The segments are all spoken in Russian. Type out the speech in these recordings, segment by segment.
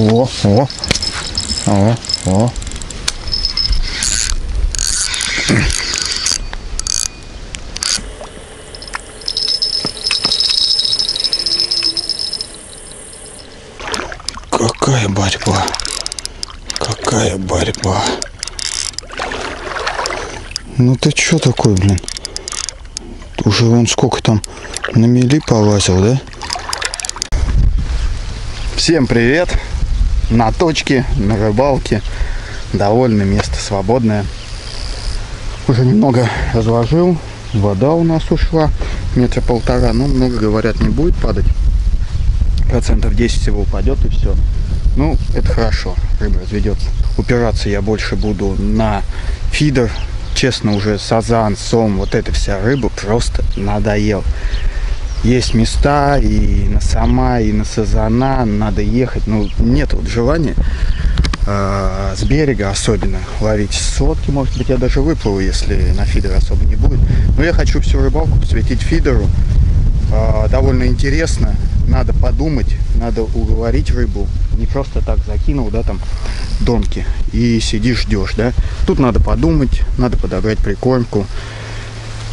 О, о, о, о. Какая борьба. Какая борьба. Ну ты чё такой, блин? Уже он сколько там на мели полазил, да? Всем привет! На точке, на рыбалке. Довольно место свободное. Уже немного разложил. Вода у нас ушла. Метра полтора. Но много, говорят, не будет падать. Процентов 10 всего упадет и все. Ну, это хорошо. Рыба разведется. Упираться я больше буду на фидер. Честно, уже сазан, сом, вот эта вся рыба просто надоел есть места и на сама, и на сазана надо ехать. Ну, нет вот желания э, с берега особенно ловить сотки. Может быть, я даже выплыву, если на фидер особо не будет. Но я хочу всю рыбалку посвятить фидеру. Э, довольно интересно. Надо подумать, надо уговорить рыбу. Не просто так закинул, да, там, донки и сидишь, ждешь, да. Тут надо подумать, надо подобрать прикормку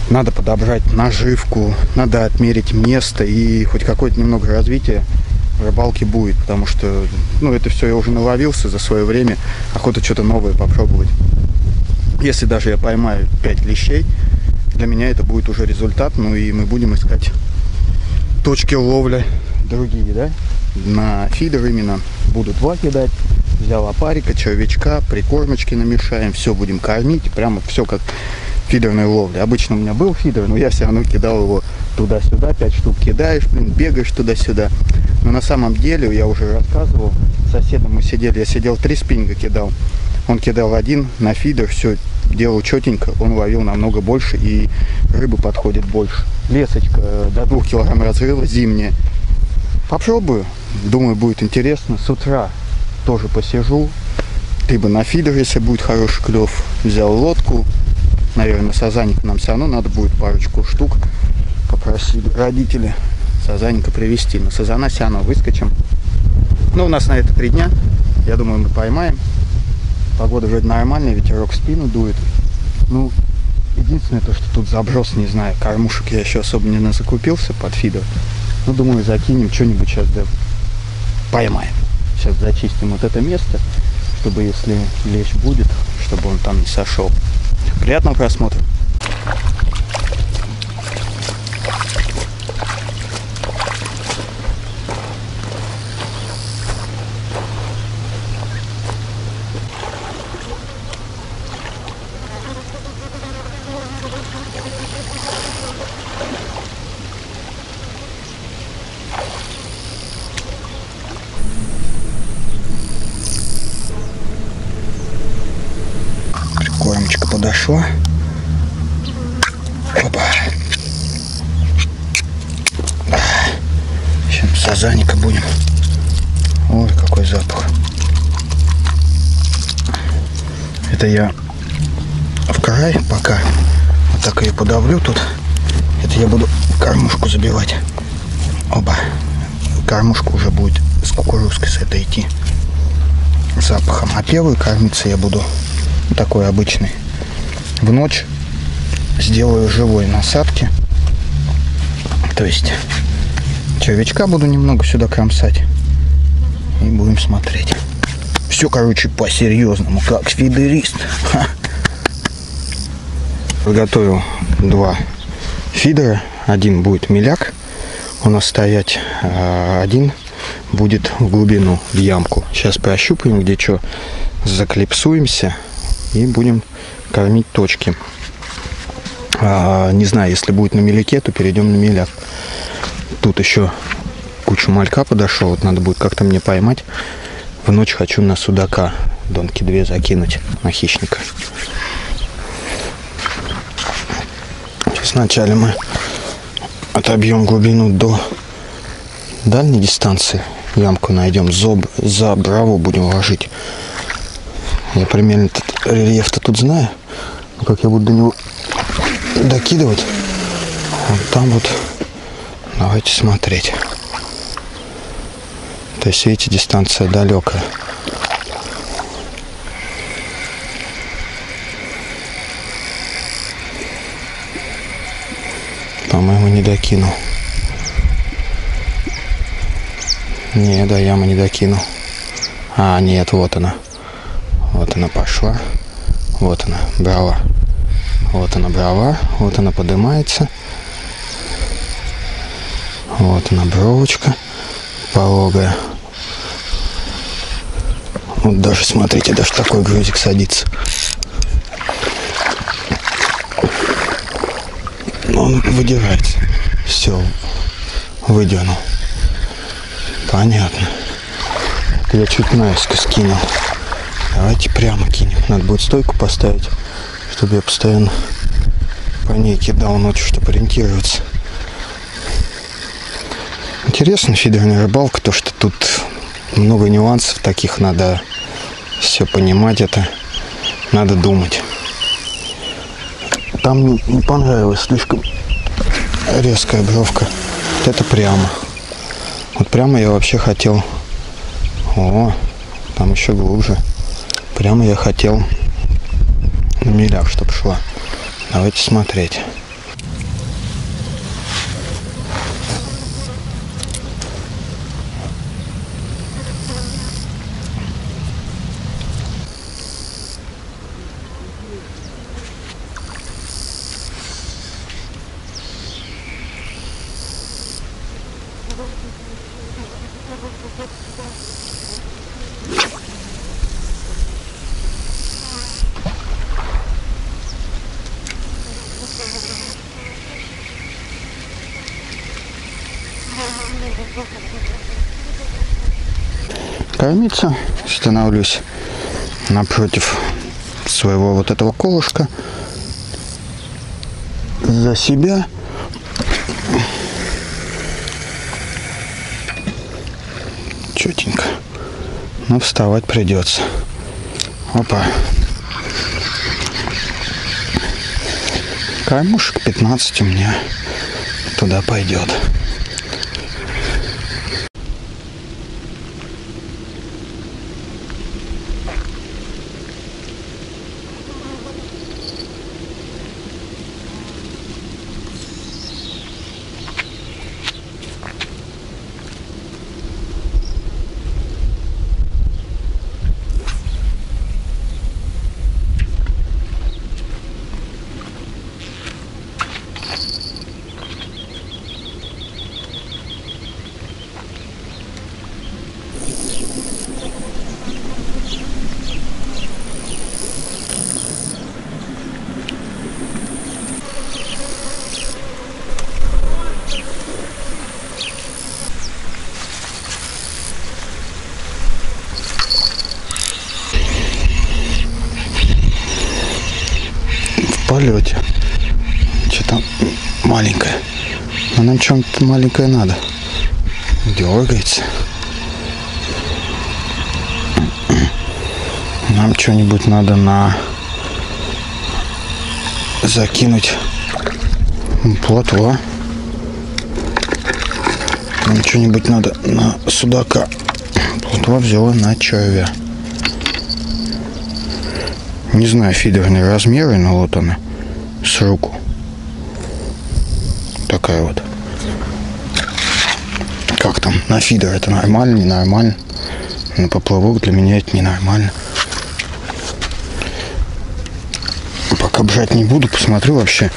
надо подобрать наживку, надо отмерить место и хоть какое-то немного развития рыбалки будет, потому что, ну, это все я уже наловился за свое время, охота что-то новое попробовать. Если даже я поймаю 5 лещей, для меня это будет уже результат, ну и мы будем искать точки ловли другие, да, на фидер именно буду два кидать, взял опарика, червячка, прикормочки намешаем, все будем кормить, прямо все как фидерной ловли. Обычно у меня был фидер, но я все равно кидал его туда-сюда, 5 штук кидаешь, блин, бегаешь туда-сюда. Но на самом деле, я уже рассказывал, соседом мы сидели, я сидел три спиннинга кидал. Он кидал один на фидер, все делал четенько, он ловил намного больше и рыбы подходит больше. Лесочка э, до двух килограмм разрыва, зимняя. Попробую, думаю, будет интересно. С утра тоже посижу, либо на фидер, если будет хороший клев, взял лодку, наверное, сазанник нам все равно надо будет парочку штук попросить родители сазанника привезти. На сазана сяна выскочим. Ну, у нас на это три дня. Я думаю, мы поймаем. Погода вроде нормальная, ветерок в спину дует. Ну, единственное то, что тут заброс, не знаю, кормушек я еще особо не закупился под фидер. Ну, думаю, закинем что-нибудь сейчас, да поймаем. Сейчас зачистим вот это место, чтобы если лещ будет, чтобы он там не сошел. Приятного просмотра. Кормочка подошла. Опа. Да. Сазаника будем. Ой, какой запах. Это я в край пока вот так ее подавлю тут. Это я буду кормушку забивать. Оба. Кормушка уже будет с кукурузкой с этой идти запахом. А первую кормиться я буду такой обычный. В ночь сделаю живой насадки. То есть червячка буду немного сюда кромсать. И будем смотреть. Все, короче, по-серьезному, как фидерист. Ха. Подготовил два фидера. Один будет миляк у нас стоять, а один будет в глубину, в ямку. Сейчас прощупаем, где что, заклипсуемся и будем кормить точки. А, не знаю, если будет на меляке, то перейдем на меляк. Тут еще кучу малька подошел, вот надо будет как-то мне поймать. В ночь хочу на судака донки две закинуть на хищника. Вначале мы отобьем глубину до дальней дистанции. Ямку найдем, зоб, за браво будем ложить. Я примерно рельеф-то тут знаю. Но как я буду до него докидывать, вот там вот давайте смотреть. То есть, видите, дистанция далекая. По-моему, не докинул. Не, до ямы не докинул. А, нет, вот она. Вот она пошла. Вот она, брала. Вот она брала. Вот она поднимается. Вот она бровочка пологая. Вот даже, смотрите, даже такой грузик садится. Он выдирается. Все, выдернул. Понятно. Я чуть наискось скинул. Давайте прямо кинем. Надо будет стойку поставить, чтобы я постоянно по ней кидал ночью, чтобы ориентироваться. Интересно фидерная рыбалка, то что тут много нюансов таких надо все понимать это, надо думать. Там не понравилось, слишком резкая бровка. Вот это прямо. Вот прямо я вообще хотел... О, там еще глубже. Прямо я хотел на милях, чтобы шла. Давайте смотреть. Кормиться. Становлюсь напротив своего вот этого колышка. За себя. Четенько но вставать придется опа. Каймушек 15 у меня туда пойдет полете. Что-то маленькое. Но нам маленькое надо. Дергается. Нам что-нибудь надо на закинуть плотва. Нам что-нибудь надо на судака. Плотва взяла на червя. Не знаю фидерные размеры, но вот она с руку. Такая вот. Как там? На фидер это нормально, ненормально. На поплавок для меня это ненормально. Пока брать не буду, посмотрю вообще,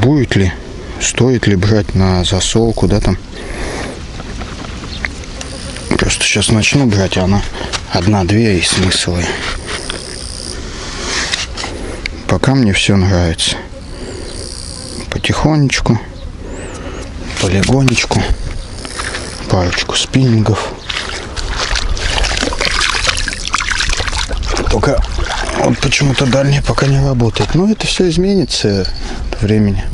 будет ли, стоит ли брать на засолку, да, там. Просто сейчас начну брать, а она одна-две и смыслы пока мне все нравится. Потихонечку, полигонечку, парочку спиннингов. Только вот почему-то дальний пока не работает. Но это все изменится времени.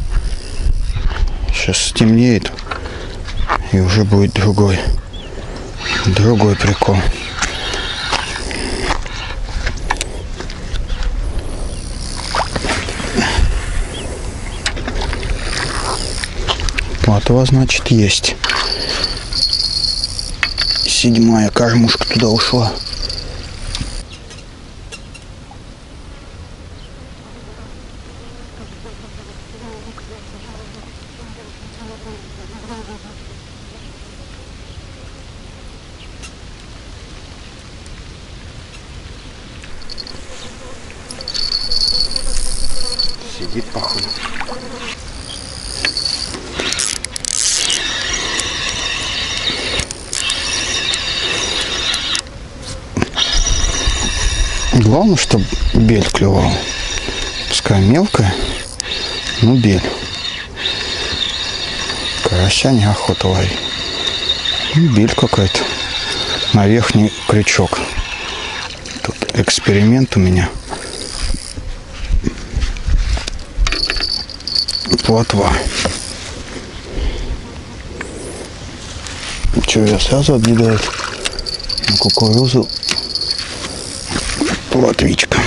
Сейчас стемнеет и уже будет другой, другой прикол. Платова, значит, есть. Седьмая кормушка туда ушла. Сидит, походу. Главное, чтобы бель клевал. Пускай мелкая, но бель. Карася неохота ловить. Ну, бель какая-то. На верхний крючок. Тут эксперимент у меня. Плотва. Че, я сразу отъедает на кукурузу плотвичка.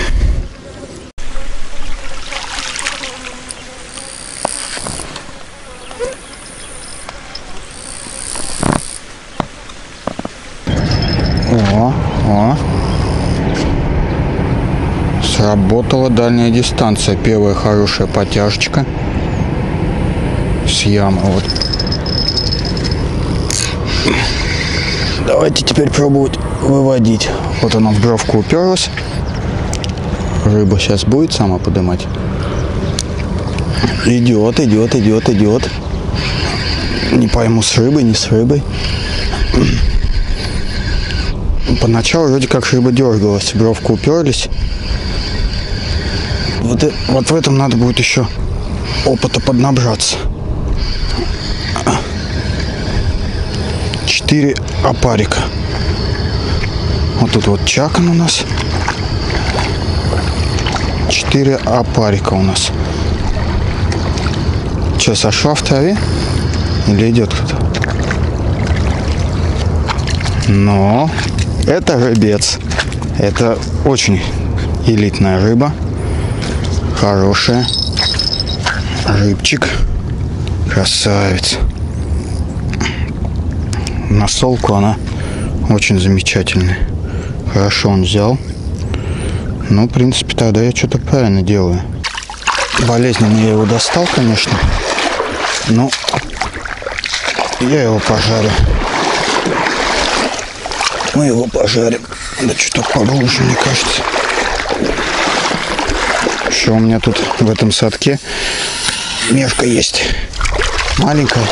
О, о. Сработала дальняя дистанция. Первая хорошая потяжечка. С ямы вот. Давайте теперь пробовать выводить. Вот она в бровку уперлась. Рыба сейчас будет сама поднимать. Идет, идет, идет, идет. Не пойму, с рыбой, не с рыбой. Поначалу вроде как рыба дергалась, в бровку уперлись. Вот, вот в этом надо будет еще опыта поднабраться. Четыре опарика. Вот тут вот чакан у нас. Четыре опарика у нас. Че, сошла в траве? Или идет кто-то? Но это рыбец. Это очень элитная рыба. Хорошая. Рыбчик. Красавец. На солку она очень замечательная. Хорошо он взял. Ну, в принципе, тогда я что-то правильно делаю. Болезненно я его достал, конечно. Но я его пожарю. Мы его пожарим. Да что-то поглубже, мне кажется. Еще у меня тут в этом садке мешка есть. Маленькая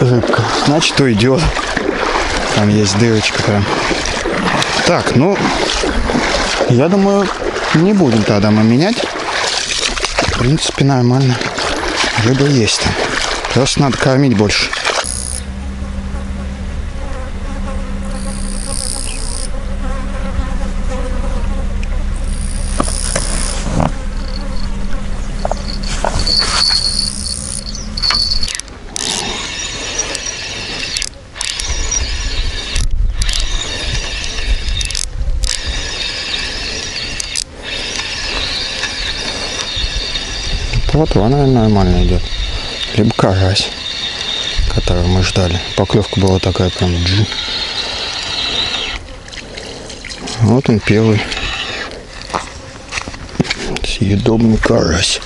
рыбка. Значит, уйдет. Там есть дырочка прям. Так, ну, я думаю, не будем тогда мы менять. В принципе, нормально. Рыба есть. Просто надо кормить больше. Вот она нормально идет. Либо карась, которого мы ждали. Поклевка была такая прям джу. Вот он первый. Съедобный карась.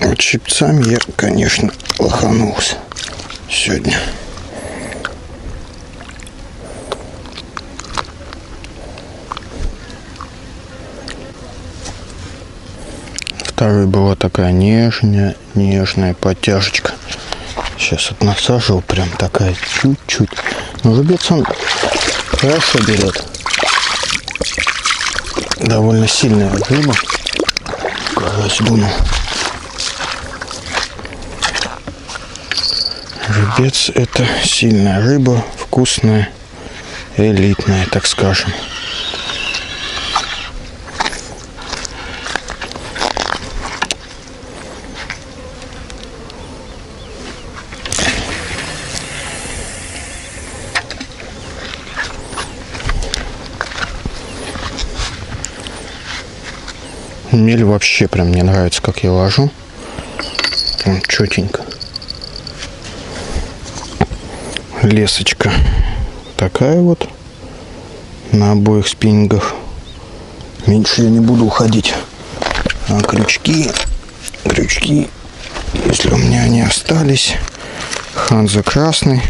Вот щипцами я, конечно, лоханулся сегодня. Второй была такая нежная, нежная подтяжечка. Сейчас вот насаживал прям такая чуть-чуть. Но рубец он хорошо берет. Довольно сильная рыба. Карась дунул. Рыбец это сильная рыба, вкусная, элитная, так скажем. Мель вообще прям мне нравится, как я ложу. Прям четенько. Лесочка такая вот на обоих спиннингах. Меньше я не буду уходить. А крючки, крючки, если у меня они остались, Ханза красный,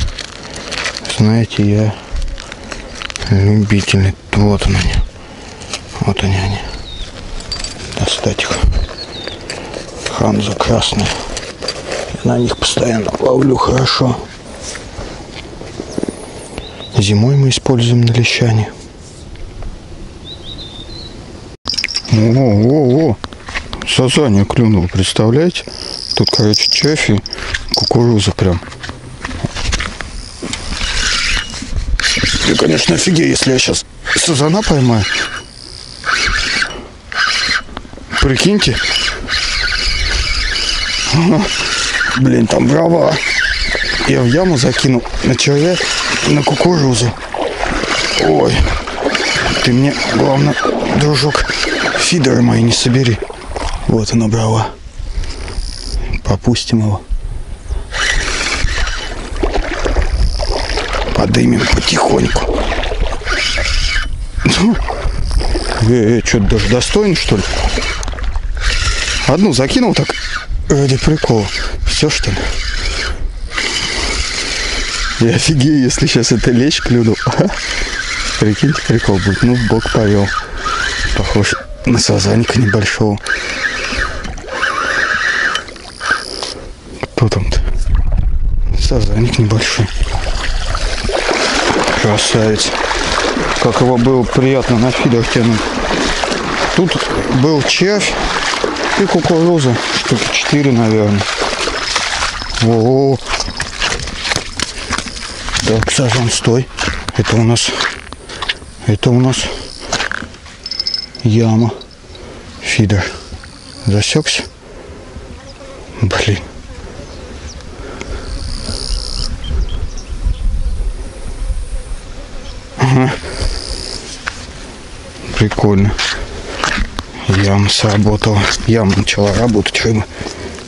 знаете, я любитель. Вот он они. Вот они они. Достать их. Ханза красный. на них постоянно ловлю хорошо. Зимой мы используем на лещане. О-о-о! Сазание клюнуло, представляете? Тут, короче, червь и кукуруза прям. Я, конечно, офигею, если я сейчас сазана поймаю. Прикиньте. Блин, там брава. Я в яму закинул на червя на кукурузу. Ой. Ты мне, главное, дружок, фидеры мои не собери. Вот она брала. Попустим его. Подымем потихоньку. Э, э, что-то даже достойно, что ли? Одну закинул так ради прикола. Все, что ли? Я офигею, если сейчас это лечь клюнул. Прикиньте, прикол будет. Ну, в бок повел. Похож на сазаника небольшого. Кто там-то? Сазаник небольшой. Красавец. Как его было приятно на фидер тянуть. Тут был червь и кукуруза. Штуки 4, наверное. О, -о, -о. Так, сажен, стой. Это у нас... Это у нас яма. Фидер. Засекся? Блин. Прикольно. Яма сработала. Яма начала работать, рыба.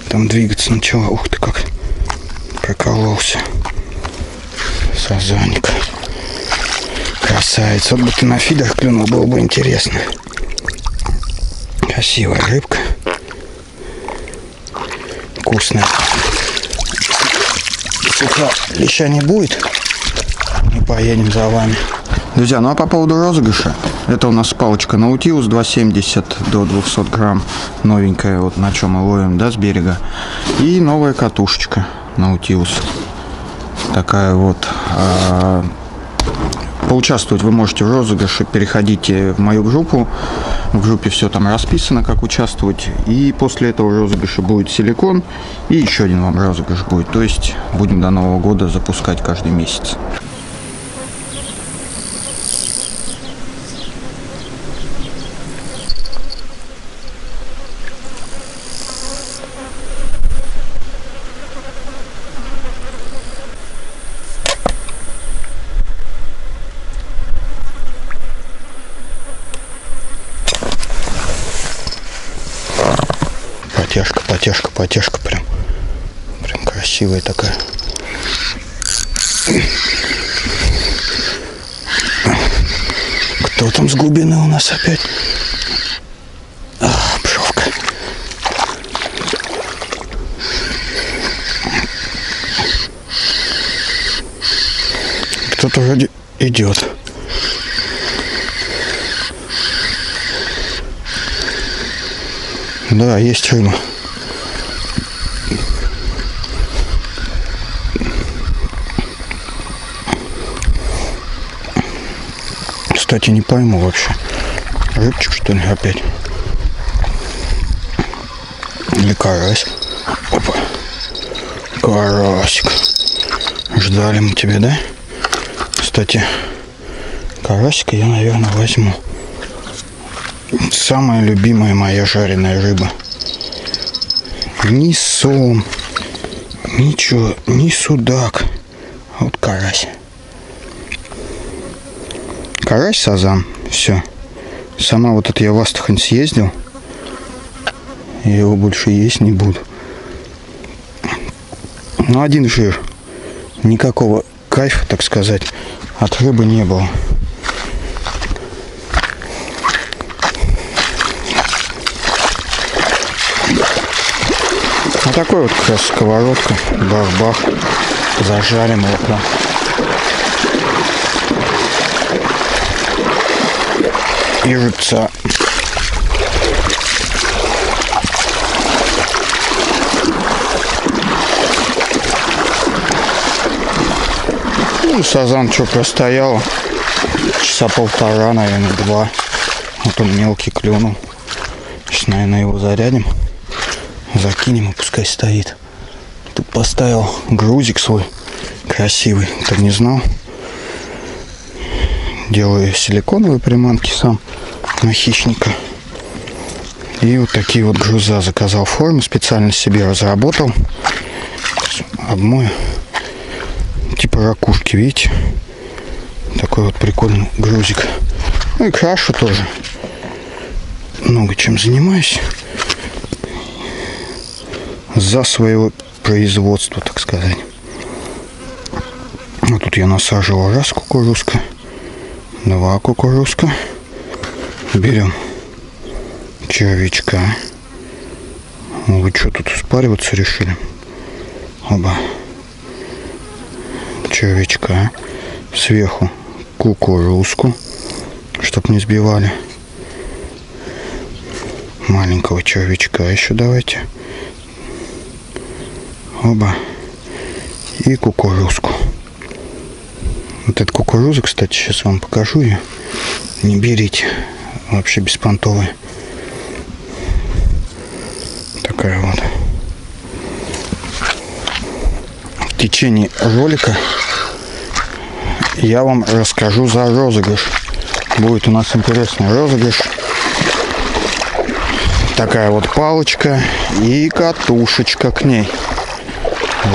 Там двигаться начала. Ух ты как. Прокололся. Сазаник. Красавец. Вот бы ты на фидер клюнул, было бы интересно. Красивая рыбка. Вкусная. Сука, леща не будет. Мы поедем за вами. Друзья, ну а по поводу розыгрыша. Это у нас палочка Наутилус 270 до 200 грамм. Новенькая, вот на чем мы ловим, да, с берега. И новая катушечка Наутилус. Такая вот. А, поучаствовать вы можете в розыгрыше. Переходите в мою группу. В группе все там расписано, как участвовать. И после этого розыгрыша будет силикон. И еще один вам розыгрыш будет. То есть будем до Нового года запускать каждый месяц. Потяжка прям. Прям красивая такая. Кто там с глубины у нас опять? А, пшовка. Кто-то вроде идет. Да, есть рыба. Кстати, не пойму вообще. Рыбчик, что ли, опять? Или карась? Опа. Карасик. Ждали мы тебя, да? Кстати, карасика я, наверное, возьму. Самая любимая моя жареная рыба. Ни сом, ничего, ни судак. Вот карась. Карась, сазан, все. Сама вот это я в Астрахань съездил. Я его больше есть не буду. Ну, один жир. Никакого кайфа, так сказать, от рыбы не было. Вот такой вот как раз сковородка, бах-бах, зажарим его прям. И жица. Ну, сазан что простоял часа полтора, наверное, два. Вот он мелкий клюнул. Сейчас, наверное, его зарядим. Закинем и пускай стоит. Тут поставил грузик свой красивый. Кто не знал. Делаю силиконовые приманки сам на хищника. И вот такие вот груза заказал формы. Специально себе разработал. Обмою. Типа ракушки, видите? Такой вот прикольный грузик. Ну и крашу тоже. Много чем занимаюсь за своего производства, так сказать. Вот тут я насаживал раз кукурузка, два кукурузка. Берем червячка. Вы что тут спариваться решили? Оба. Червячка. Сверху кукурузку, чтоб не сбивали. Маленького червячка еще давайте. Оба. И кукурузку. Вот эта кукуруза, кстати, сейчас вам покажу ее. Не берите. Вообще беспонтовая. Такая вот. В течение ролика я вам расскажу за розыгрыш. Будет у нас интересный розыгрыш. Такая вот палочка и катушечка к ней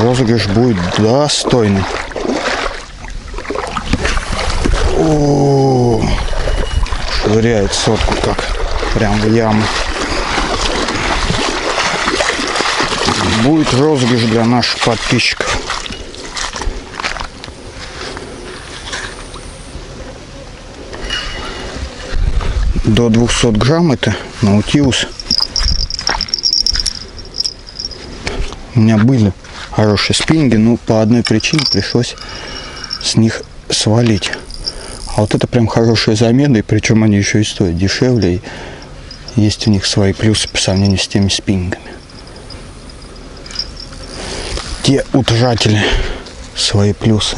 розыгрыш будет достойный. О, швыряет сотку как прям в яму. Будет розыгрыш для наших подписчиков. До 200 грамм это наутилус. У меня были хорошие спиннинги, но по одной причине пришлось с них свалить. А вот это прям хорошие замены, и причем они еще и стоят дешевле, и есть у них свои плюсы по сравнению с теми спиннингами. Те утяжатели свои плюсы.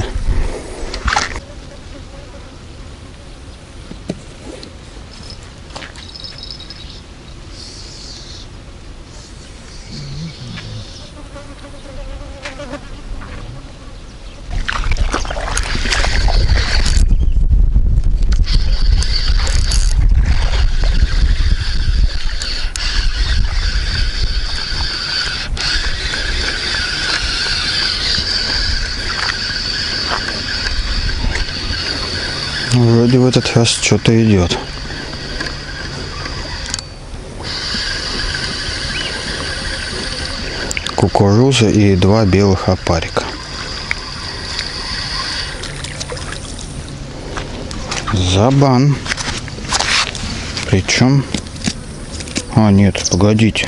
Вроде в этот раз что-то идет. Кукуруза и два белых опарика. Забан. Причем... А, нет, погодите.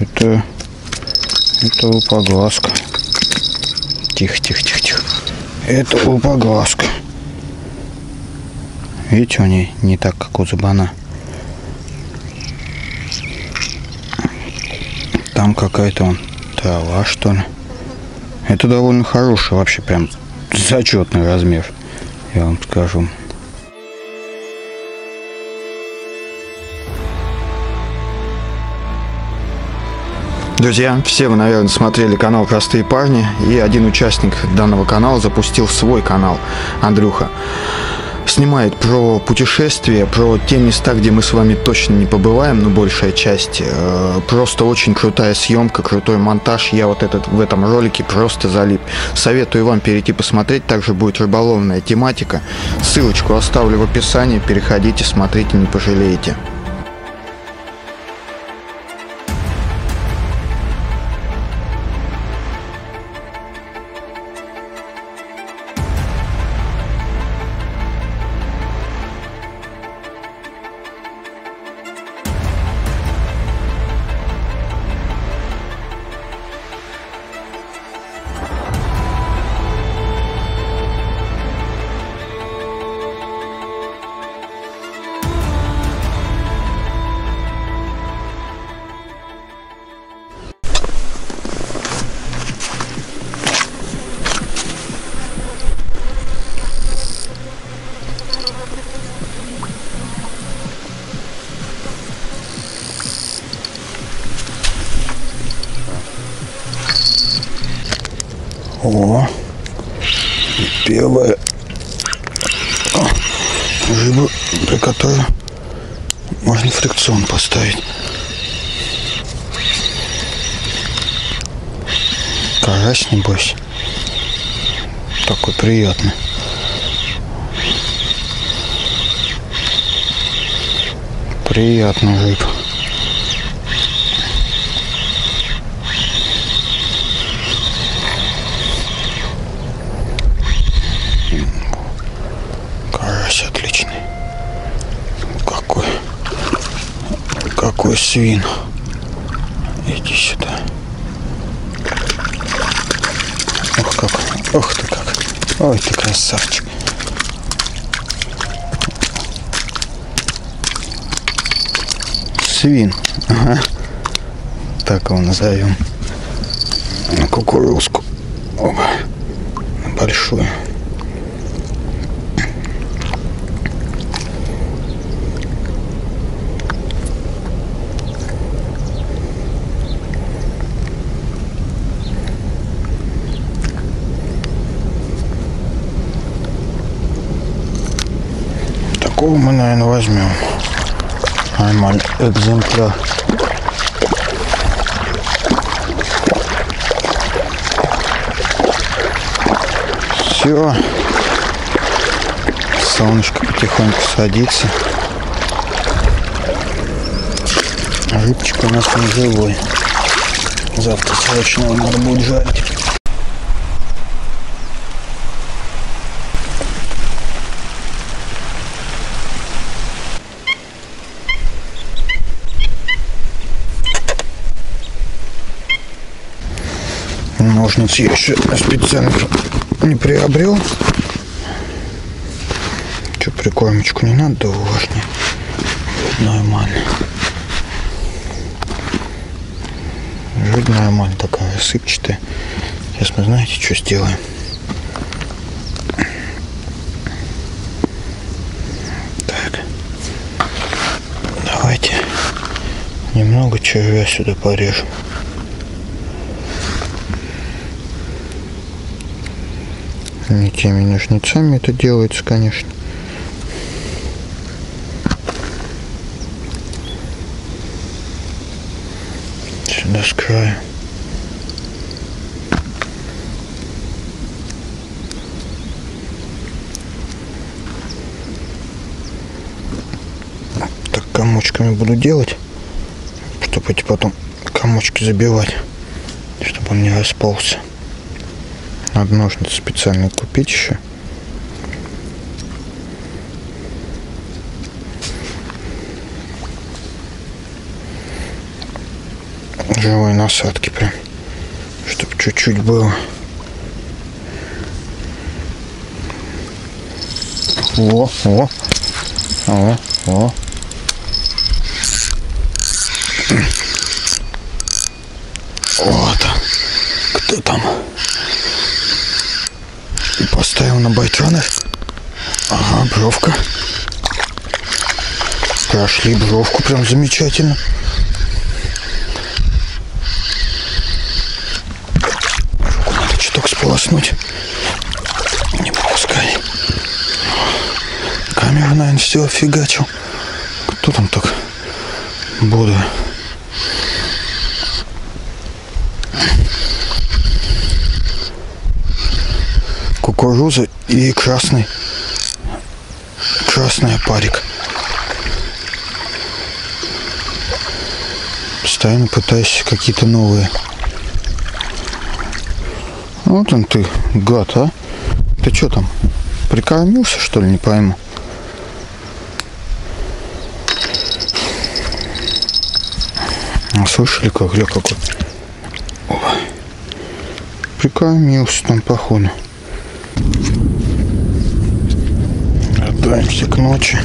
Это... Это лупоглазка. Тихо, тихо, тихо, тихо. Это лупоглазка. Видите, у нее не так, как у зубана. Там какая-то он трава, что ли. Это довольно хороший, вообще прям зачетный размер, я вам скажу. Друзья, все вы, наверное, смотрели канал «Простые парни», и один участник данного канала запустил свой канал, Андрюха снимает про путешествия, про те места, где мы с вами точно не побываем, но большая часть. Э, просто очень крутая съемка, крутой монтаж. Я вот этот в этом ролике просто залип. Советую вам перейти посмотреть. Также будет рыболовная тематика. Ссылочку оставлю в описании. Переходите, смотрите, не пожалеете. О, первая рыба, при которой можно фрикцион поставить. Карась, небось. Такой приятный. Приятный рыб. Карась отличный. Какой. Какой свин. Иди сюда. Ох как. Ох ты как. Ой ты красавчик. Свин. Ага. Так его назовем. Кукурузку. Оба. Большую. Такого мы, наверное, возьмем. Einmal экземпляр. Все. Солнышко потихоньку садится. Рыбчик у нас не живой. Завтра срочно надо будет жарить. Ножниц я еще специально не приобрел. Че, прикормочку не надо, да важнее. Нормально. Жуть нормально такая, сыпчатая. Сейчас мы знаете, что сделаем. Так. Давайте немного червя сюда порежем. Не теми ножницами это делается, конечно. Сюда с края. Так комочками буду делать, чтобы эти потом комочки забивать, чтобы он не расползся. Надо ножницы специально купить еще. Живой насадки прям. Чтобы чуть-чуть было. О, о, о, о. Вот. Кто там? Поставил на байтроны. Ага, бровка. Прошли бровку прям замечательно. Руку надо чуток сполоснуть. Не пропускай. Камера, наверное, все офигачил. Кто там так? Буду. кукуруза и красный красный опарик. Постоянно пытаюсь какие-то новые. Вот он ты, гад, а? Ты что там, прикормился, что ли, не пойму? А слышали, как гля какой? Прикормился там, походу. Готовимся к ночи.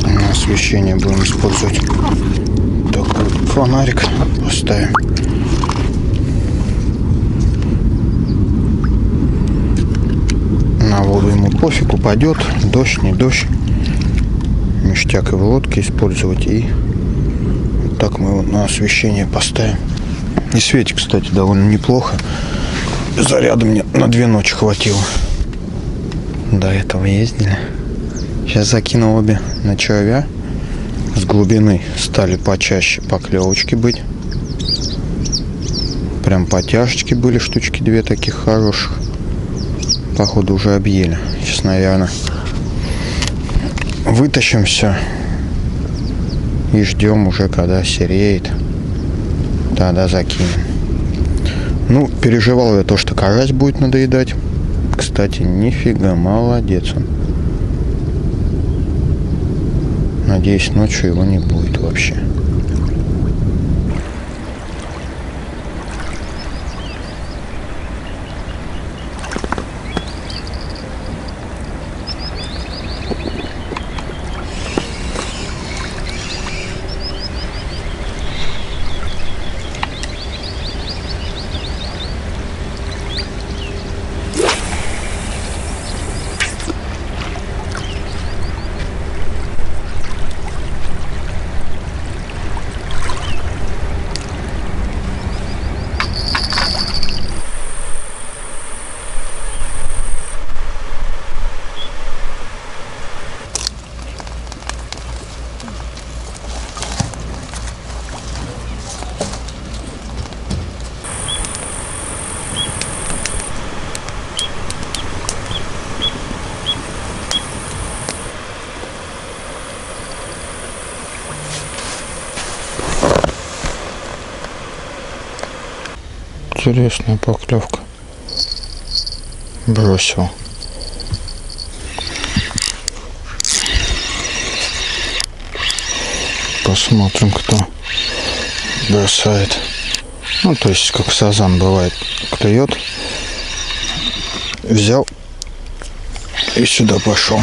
На освещение будем использовать такой фонарик. Поставим. На воду ему пофиг, упадет, дождь, не дождь. Ништяк и в лодке использовать. И вот так мы его на освещение поставим. И светит, кстати, довольно неплохо. Заряда мне на две ночи хватило. До этого ездили. Сейчас закину обе на червя. С глубины стали почаще поклевочки быть. Прям потяжечки были, штучки две таких хороших. Походу уже объели. Сейчас, наверное, вытащим все. И ждем уже, когда сереет. Тогда закинем. Ну, переживал я то, что карась будет надоедать. Кстати, нифига, молодец он. Надеюсь, ночью его не будет вообще. Интересная поклевка. Бросил. Посмотрим, кто бросает. Ну, то есть, как сазан бывает, клюет. Взял и сюда пошел.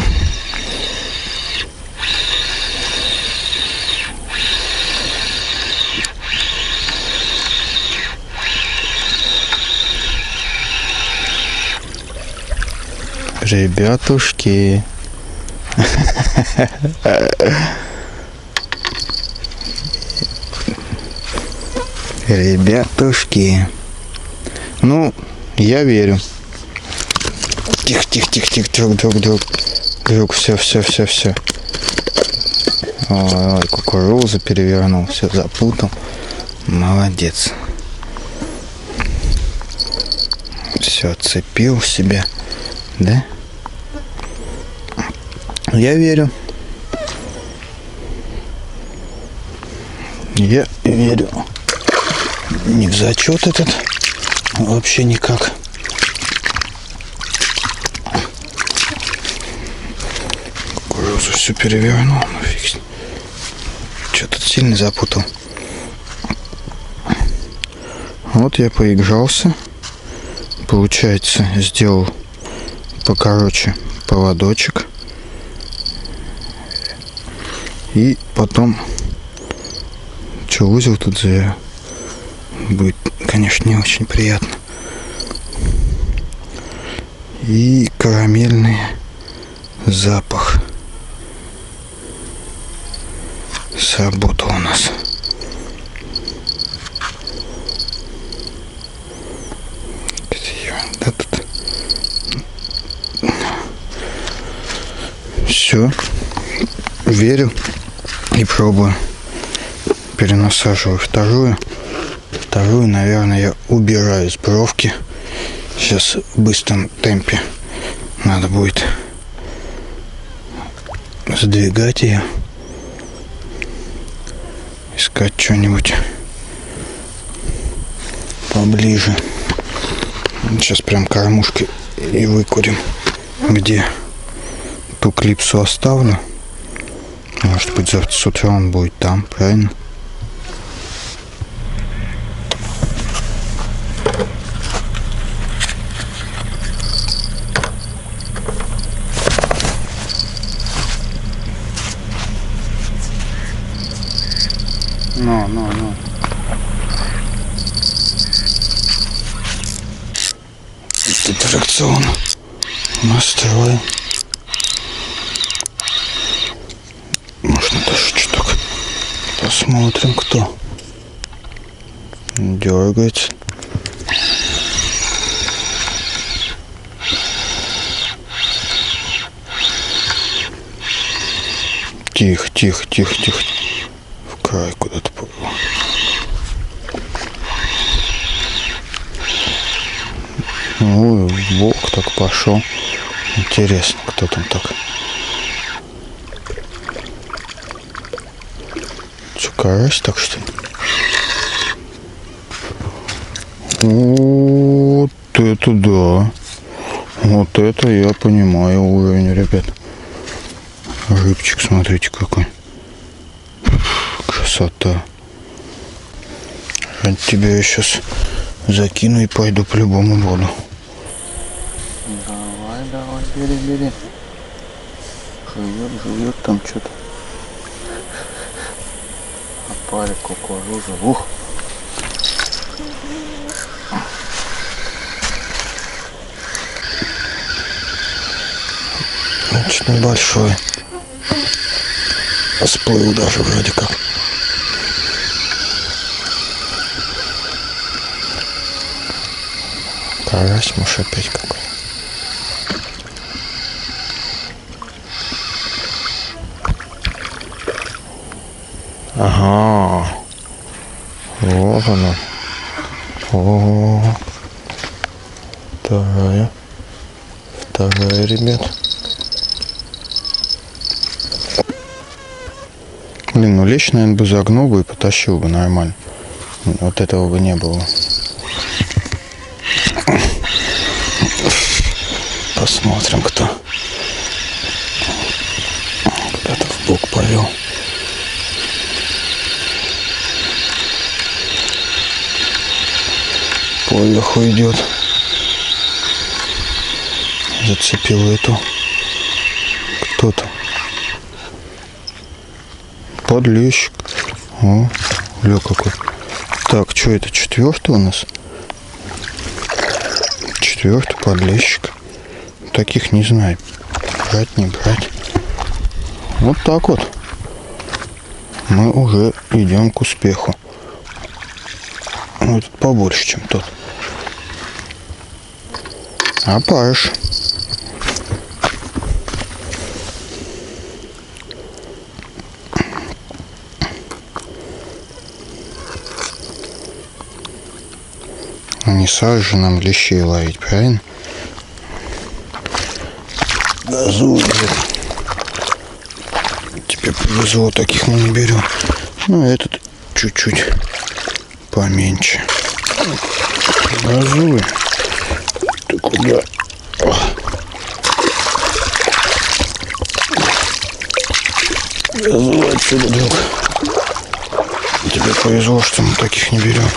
Ребятушки. Ребятушки. Ну, я верю. Тихо, тихо, тихо, тихо, друг, друг, друг. Друг, все, все, все, все. Ой, кукурузу перевернул, все запутал. Молодец. Все отцепил себе. Да? Я верю. Я верю. Не в зачет этот. Вообще никак. Кукурузу все перевернул. Ну фиг. Что-то сильно запутал. Вот я поигрался. Получается, сделал покороче поводочек. И потом, что узел тут завел, будет, конечно, не очень приятно. И карамельный запах. Сработал у нас. Да тут. Все верю и пробую. Перенасаживаю вторую. Вторую, наверное, я убираю с бровки. Сейчас в быстром темпе надо будет сдвигать ее. Искать что-нибудь поближе. Сейчас прям кормушкой и выкурим, где ту клипсу оставлю. Может быть завтра с утра он будет там, правильно? Тихо, тихо, тихо. В край куда-то поплыл. Ну, в бок так пошел. Интересно, кто там так. Что, карась так что ли? Вот это да. Вот это я понимаю уровень, ребят. Рыбчик, смотрите какой. Красота. Я тебя я сейчас закину и пойду по-любому воду. Давай, давай, бери, бери. Живет, живет там что-то. Опарик кукуруза. Ух! Значит, небольшой. Всплыл даже вроде как. Карась, может, опять какой. Ага. Вот она. О, вторая. Вторая, ребят. Блин, лещ, наверное, бы загнул бы и потащил бы нормально. Вот этого бы не было. Посмотрим, кто куда-то в бок повел. Поверху идет. Зацепил эту. Кто-то. Подлещик. О, ля какой. Так, что это четвертый у нас? Четвертый подлещик. Таких не знаю. Брать, не брать. Вот так вот. Мы уже идем к успеху. Вот побольше, чем тот. А. Не сразу же нам лещей ловить, правильно? Газу, Тебе повезло, таких мы не берем. Ну, этот чуть-чуть поменьше. Газуй. Ты куда? Газуй отсюда, друг. Тебе повезло, что мы таких не берем.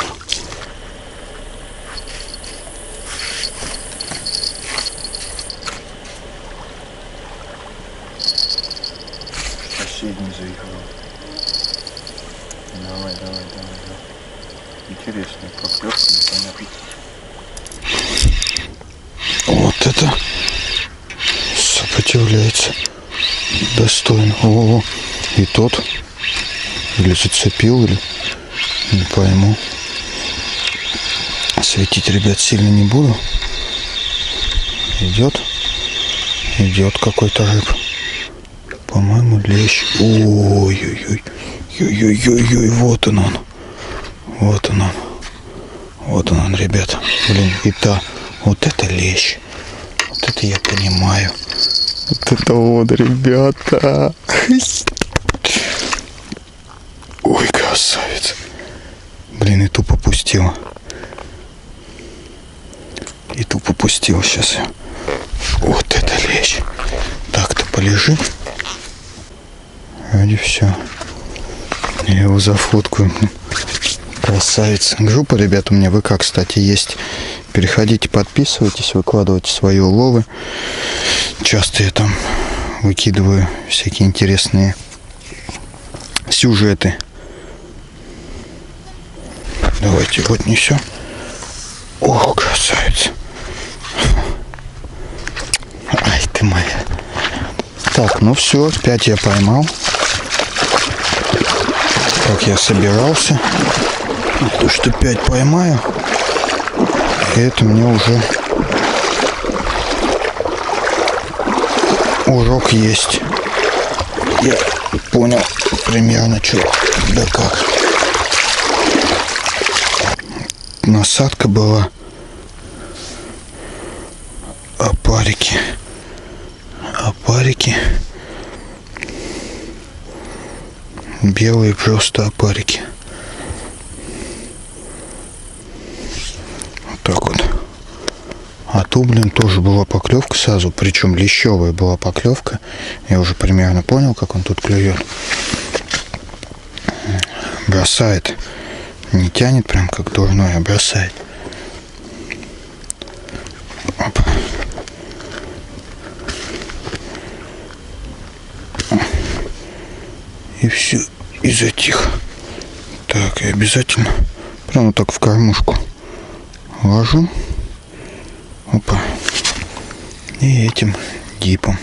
Соседний заиграл. Давай, давай, давай, давай. Интересная поклевка, непонятно. Вот это сопротивляется достойно. О, и тот или зацепил, или не пойму. Светить, ребят, сильно не буду. Идет. Идет какой-то рыб. По-моему, лещ. Ой-ой-ой. Ой-ой-ой-ой. Вот он он. Вот он он. Вот он он, ребята. Блин, и та. Вот это лещ. Вот это я понимаю. Вот это вот, ребята. Ой, красавец. Блин, и тупо пустила. И тупо пустил сейчас. Вот это лещ. Так-то полежи. Ради все. Я его зафоткаю. Красавец. Группа, ребята, у меня ВК, кстати, есть. Переходите, подписывайтесь, выкладывайте свои уловы. Часто я там выкидываю всякие интересные сюжеты. Давайте вот несем. О, красавец. Ай ты моя. Так, ну все, 5 я поймал. Как я собирался. То, что 5 поймаю, это мне уже урок есть. Я понял примерно, что да как. Насадка была опарики. Опарики. Белые просто опарики. Вот так вот. А ту, блин, тоже была поклевка сразу, причем лещевая была поклевка. Я уже примерно понял, как он тут клюет. Бросает. Не тянет прям как дурной, а бросает. Опа. И все, и затих. Так, и обязательно прямо так в кормушку ложу. Опа. И этим дипом.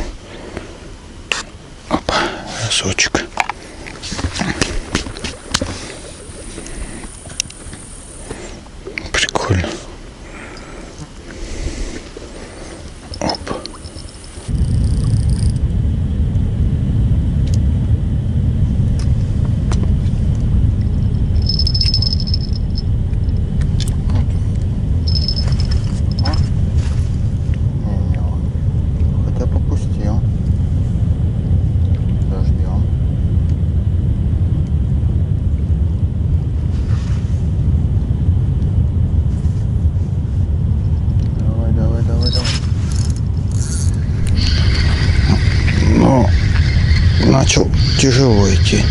Опа, разочек. Прикольно. Опа. Хотя попустил. Дождем. Давай, давай, давай, давай. Ну, начал тяжело идти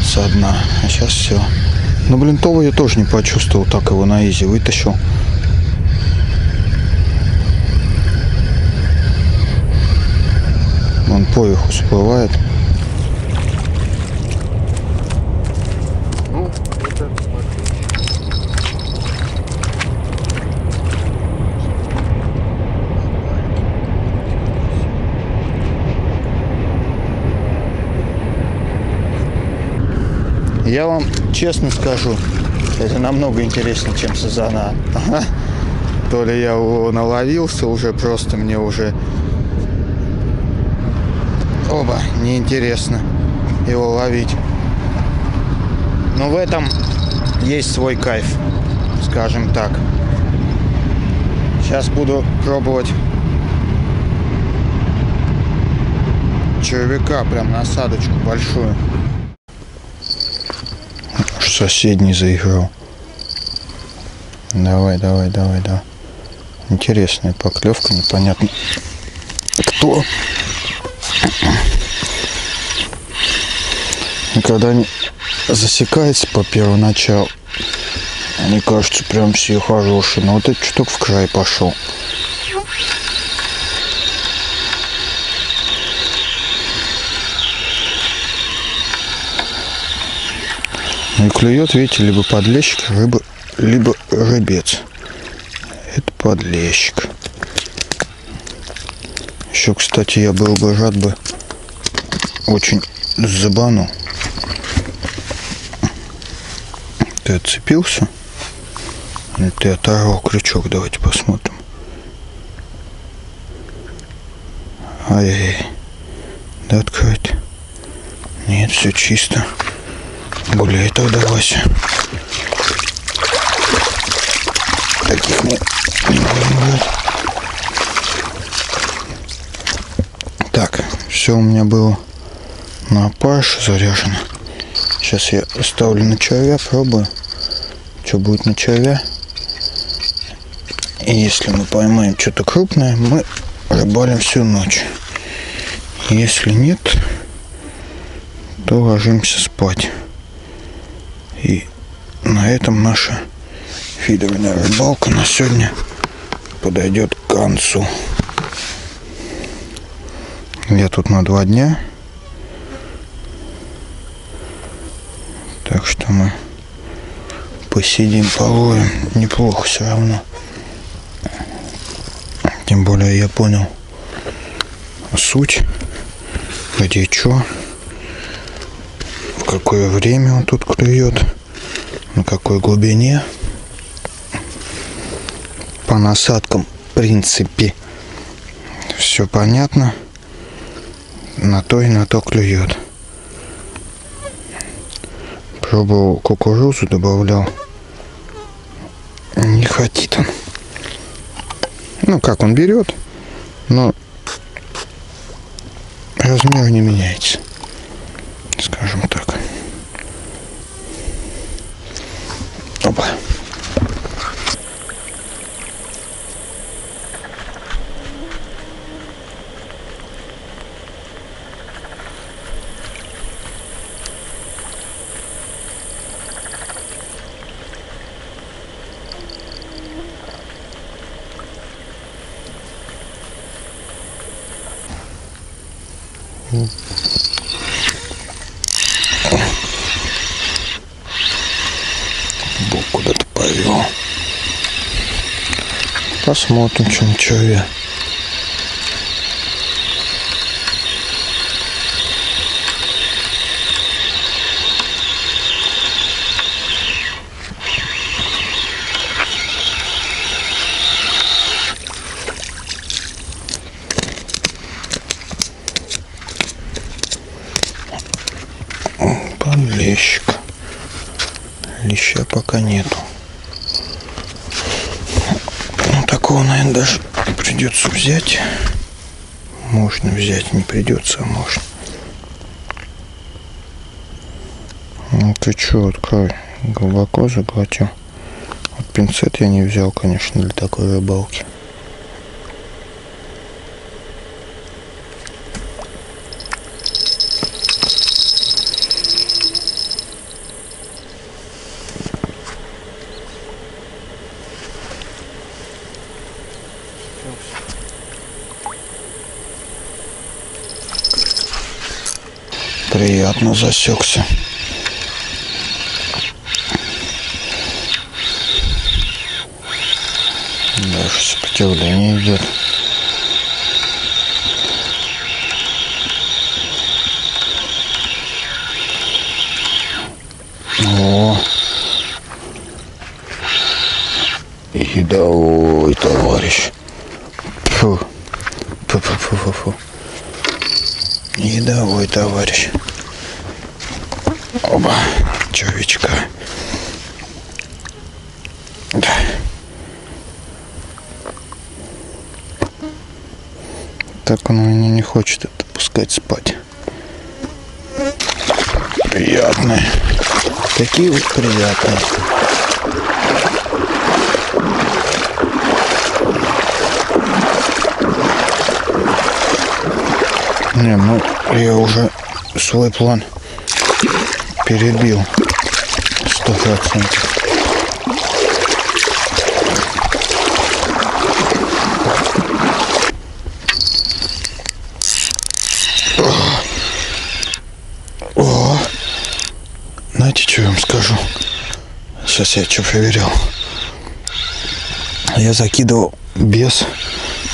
со дна. А сейчас все. Ну, блин, того я тоже не почувствовал, так его на изи вытащил. Он поверху всплывает. Ну, это смотри. Я вам честно скажу, это намного интереснее, чем сазана. То ли я его наловился уже, просто мне уже... Оба, неинтересно его ловить. Но в этом есть свой кайф, скажем так. Сейчас буду пробовать червяка, прям насадочку большую. Аж соседний заиграл. Давай, давай, давай, да. Интересная поклевка, непонятно кто. И когда они засекаются по первоначалу, они кажутся прям все хорошие. Но вот этот штук в край пошел. И клюет, видите, либо подлещик, либо, либо рыбец. Это подлещик. Еще, кстати, я был бы рад бы очень забану. Ты отцепился? Ты оторвал крючок? Давайте посмотрим. Ай-яй-яй. Да открыть? Нет, все чисто. Гуляй тогда, Вася. Таких не, не будем. Так, все у меня было на опарыш заряжено. Сейчас я ставлю на червя, пробую, что будет на червя. И если мы поймаем что-то крупное, мы рыбалим всю ночь. Если нет, то ложимся спать. И на этом наша фидерная рыбалка на сегодня подойдет к концу. Я тут на два дня. Так что мы посидим, половим. Неплохо все равно. Тем более я понял суть, где что, какое время он тут клюет. на какой глубине. По насадкам, в принципе, все понятно. На то и на то клюет. Пробовал кукурузу, добавлял. Не хотит он. Ну, как он берет, но размер не меняется. Скажем так. Опа. Бог куда-то повел. Посмотрим, чем что я. Подлещик. Леща пока нету. Ну, такого, наверное, даже придется взять. Можно взять, не придется, а можно. Ну ты чё, открой. Глубоко заглотил. Вот пинцет я не взял, конечно, для такой рыбалки. Приятно засекся. Даже сопротивление идет. О, едовой товарищ. Фу. Фу, фу, фу, фу, фу. Едовой товарищ. Оба, човечка. Да. Так он меня не хочет отпускать спать. Приятные. Такие вот приятные. Не, ну я уже свой план перебил. Сто процентов. О, знаете, что я вам скажу? Сейчас я что проверял. Я закидывал без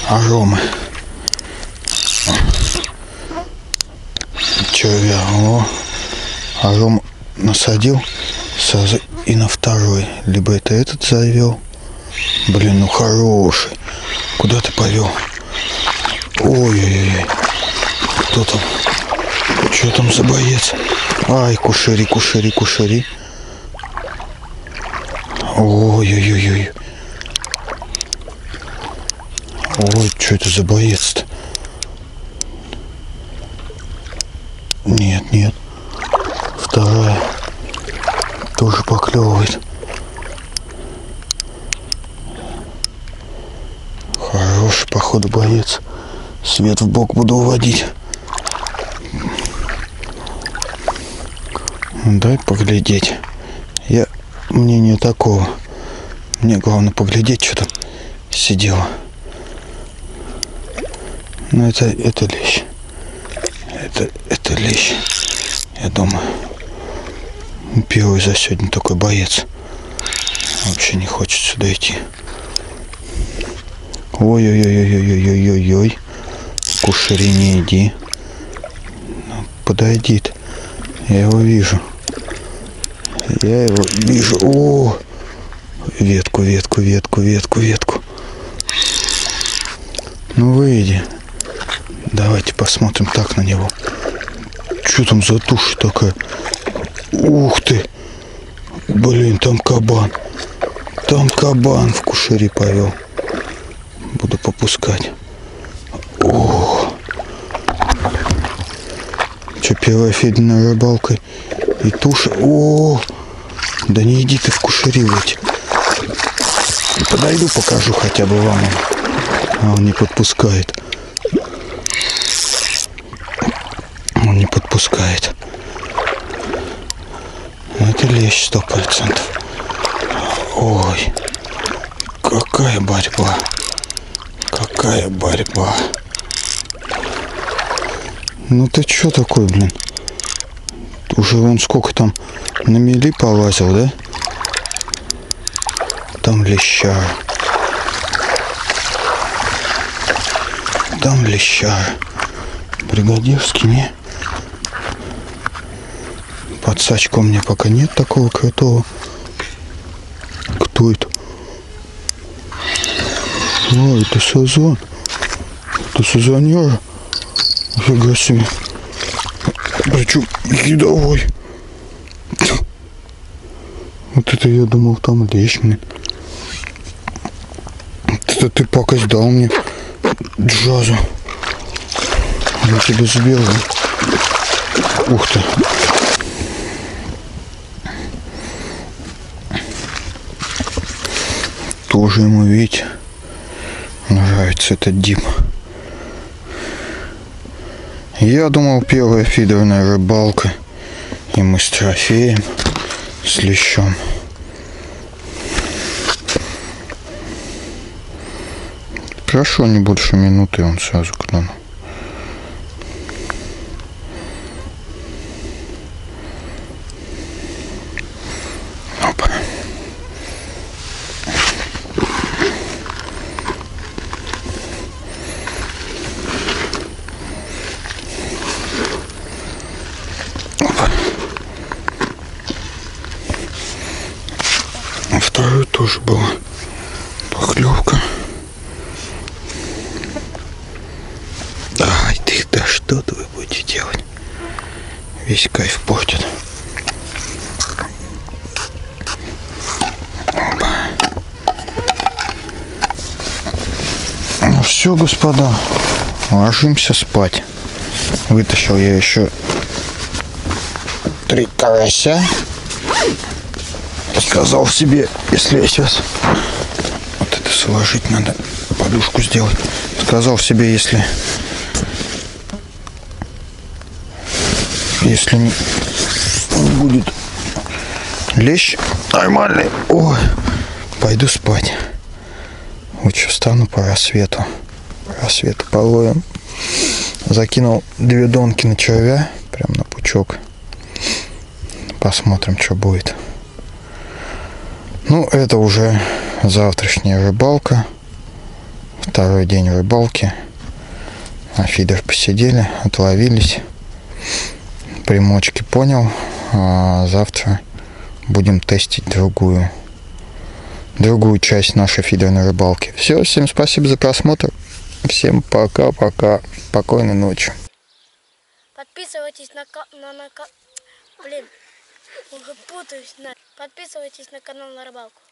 аромы. Че я, о, аром насадил сразу и на второй. Либо это этот завел. Блин, ну хороший. Куда ты повел? Ой-ой-ой. Кто там? Что там за боец? Ай, кушери, кушери, кушери. Ой-ой-ой-ой. Ой, что это за боец-то? Нет, нет. Вторая. Тоже поклевывает. Хороший, походу, боец. Свет в бок буду уводить. Дай поглядеть. Я мнение такого. Мне главное поглядеть, что там сидело. Ну это, это лещ. Это, это лещ. Я думаю. Первый за сегодня такой боец. Вообще не хочет сюда идти. Ой-ой-ой-ой-ой-ой-ой-ой. Кушери не иди. Ну, подойди -то. Я его вижу. Я его вижу. О, ветку, ветку, ветку, ветку, ветку. Ну выйди. Давайте посмотрим так на него. Что там за тушь такая? Ух ты! Блин, там кабан. Там кабан в кушере повел. Буду попускать. Ох. Первая фидерная рыбалка и туша. О, да не иди ты в кушери. Подойду, покажу хотя бы вам. А он не подпускает. Он не подпускает. Ну, Это лещ сто процентов. Ой, какая борьба. Какая борьба. Ну ты чё такой, блин? Уже он сколько там на мели полазил, да? Там леща. Там леща. Бригадирский, не? Подсачка у меня пока нет такого крутого. Кто это? О, это сазан. Это сазанера. Нифига себе. Причем едовой. Это я думал там лещ. Вот Это ты пока сдал мне джазу. Я тебя сделаю. Ух ты. Тоже ему, видите, нравится этот дип. Я думал, первая фидерная рыбалка, и мы с трофеем, с лещом. Прошло не больше минуты, и он сразу клюнул. Опа. Опа. А второй тоже была поклевка. Ай ты, да что-то вы будете делать? Весь кайф портит. Опа. Ну все, господа, ложимся спать. Вытащил я еще три карася. Сказал себе, если я сейчас вот это сложить надо, подушку сделать. Сказал себе, если если не, будет лещ нормальный, ой, пойду спать. Лучше встану по рассвету. По рассвету половим. Закинул две донки на червя, прям на пучок. Посмотрим, что будет. Ну, это уже завтрашняя рыбалка. Второй день рыбалки. На фидер посидели, отловились. Примочки понял. А завтра будем тестить другую другую часть нашей фидерной рыбалки. Все, всем спасибо за просмотр. Всем пока-пока. Спокойной ночи. Подписывайтесь на, на, на Блин, уже путаюсь. На... Подписывайтесь на канал на рыбалку.